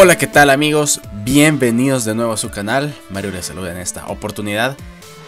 Hola, ¿qué tal amigos? Bienvenidos de nuevo a su canal. Mario les saluda en esta oportunidad.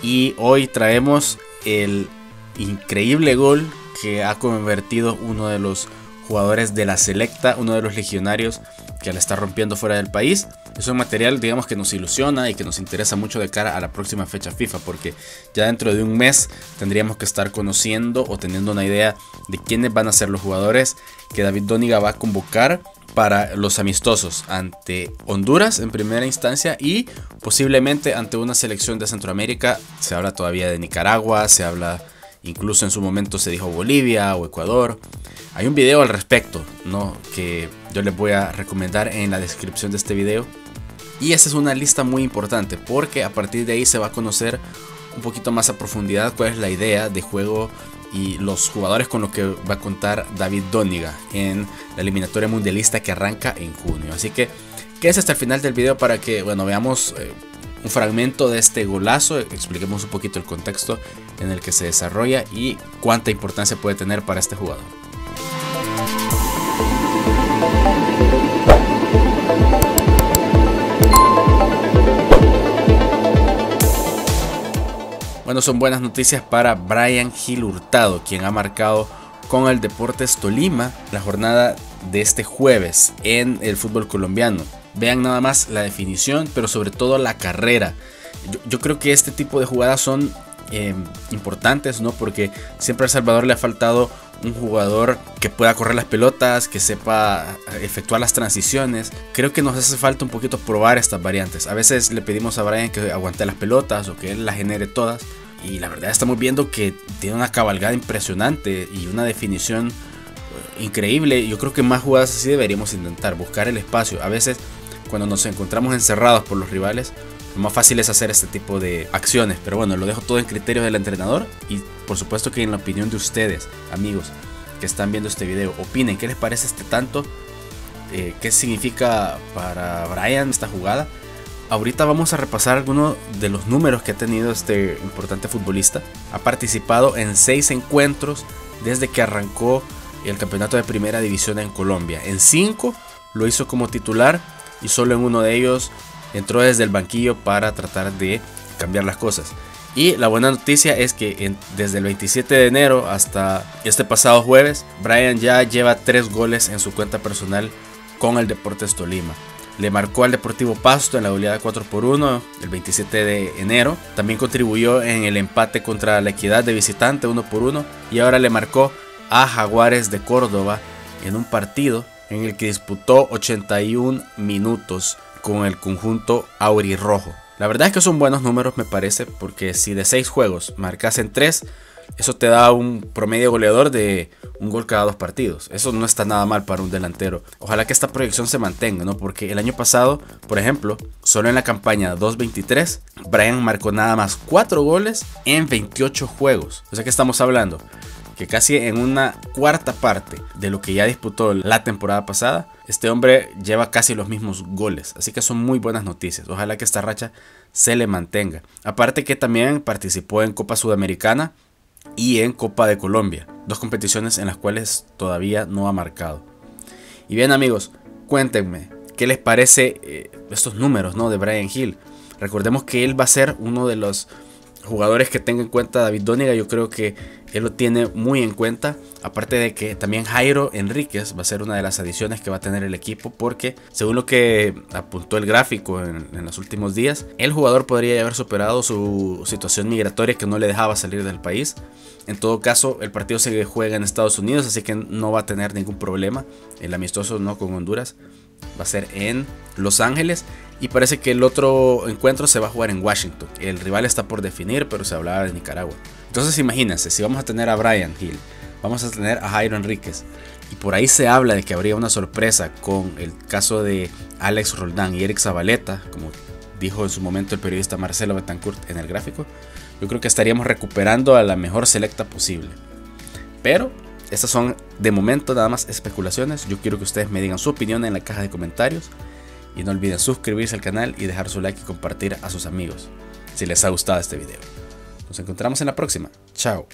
Y hoy traemos el increíble gol que ha convertido uno de los jugadores de la selecta, uno de los legionarios que la está rompiendo fuera del país. Es un material, digamos, que nos ilusiona y que nos interesa mucho de cara a la próxima fecha FIFA, porque ya dentro de un mes tendríamos que estar conociendo o teniendo una idea de quiénes van a ser los jugadores que David Doniga va a convocar para los amistosos ante Honduras en primera instancia y posiblemente ante una selección de Centroamérica. Se habla todavía de Nicaragua, se habla incluso en su momento se dijo Bolivia o Ecuador. Hay un video al respecto, ¿no? Que yo les voy a recomendar en la descripción de este video. Y esa es una lista muy importante porque a partir de ahí se va a conocer un poquito más a profundidad cuál es la idea de juego y los jugadores con los que va a contar David Doniga en la eliminatoria mundialista que arranca en junio. Así que quédese hasta el final del video para que bueno, veamos eh, un fragmento de este golazo, expliquemos un poquito el contexto en el que se desarrolla y cuánta importancia puede tener para este jugador. Bueno, son buenas noticias para Brian Gil Hurtado, quien ha marcado con el Deportes Tolima la jornada de este jueves en el fútbol colombiano. Vean nada más la definición, pero sobre todo la carrera. Yo, creo que este tipo de jugadas son eh, importantes, ¿no? Porque siempre a El Salvador le ha faltado un jugador que pueda correr las pelotas, que sepa efectuar las transiciones. Creo que nos hace falta un poquito probar estas variantes. A veces le pedimos a Brian que aguante las pelotas o que él las genere todas. Y la verdad estamos viendo que tiene una cabalgada impresionante y una definición eh, increíble. Yo creo que más jugadas así deberíamos intentar, buscar el espacio. A veces cuando nos encontramos encerrados por los rivales, lo más fácil es hacer este tipo de acciones. Pero bueno, lo dejo todo en criterio del entrenador y por supuesto que en la opinión de ustedes, amigos que están viendo este video, opinen qué les parece este tanto, eh, qué significa para Brian esta jugada Ahorita vamos a repasar algunos de los números que ha tenido este importante futbolista. Ha participado en seis encuentros desde que arrancó el campeonato de primera división en Colombia. En cinco lo hizo como titular y solo en uno de ellos entró desde el banquillo para tratar de cambiar las cosas. Y la buena noticia es que desde el 27 de enero hasta este pasado jueves, Brian ya lleva tres goles en su cuenta personal con el Deportes Tolima. Le marcó al Deportivo Pasto en la goleada 4 por 1 el 27 de enero. También contribuyó en el empate contra la Equidad de visitante 1 por 1 y ahora le marcó a Jaguares de Córdoba en un partido en el que disputó 81 minutos con el conjunto aurirrojo. La verdad es que son buenos números me parece porque si de 6 juegos marcasen 3 eso te da un promedio goleador de un gol cada dos partidos. Eso no está nada mal para un delantero. Ojalá que esta proyección se mantenga, ¿no? Porque el año pasado, por ejemplo, solo en la campaña 2-23, Brian marcó nada más 4 goles en 28 juegos. O sea que estamos hablando que casi en una cuarta parte de lo que ya disputó la temporada pasada, este hombre lleva casi los mismos goles. Así que son muy buenas noticias. Ojalá que esta racha se le mantenga. Aparte que también participó en Copa Sudamericana y en Copa de Colombia, dos competiciones en las cuales todavía no ha marcado. Y bien amigos, cuéntenme, ¿qué les parece eh, estos números ¿no? de Brian Hill? Recordemos que él va a ser uno de los jugadores que tenga en cuenta David Doniga, yo creo que él lo tiene muy en cuenta. Aparte de que también Jairo Enríquez va a ser una de las adiciones que va a tener el equipo, porque según lo que apuntó el gráfico en, los últimos días, el jugador podría haber superado su situación migratoria que no le dejaba salir del país. En todo caso, el partido se juega en Estados Unidos, así que no va a tener ningún problema. El amistoso no con Honduras va a ser en Los Ángeles. Y parece que el otro encuentro se va a jugar en Washington. El rival está por definir, pero se hablaba de Nicaragua. Entonces imagínense, si vamos a tener a Brian Hill, vamos a tener a Jairo Enríquez. Y por ahí se habla de que habría una sorpresa con el caso de Alex Roldán y Eric Zabaleta, como dijo en su momento el periodista Marcelo Betancourt en el gráfico. Yo creo que estaríamos recuperando a la mejor selecta posible. Pero estas son de momento nada más especulaciones. Yo quiero que ustedes me digan su opinión en la caja de comentarios. Y no olviden suscribirse al canal y dejar su like y compartir a sus amigos si les ha gustado este video. Nos encontramos en la próxima. Chao.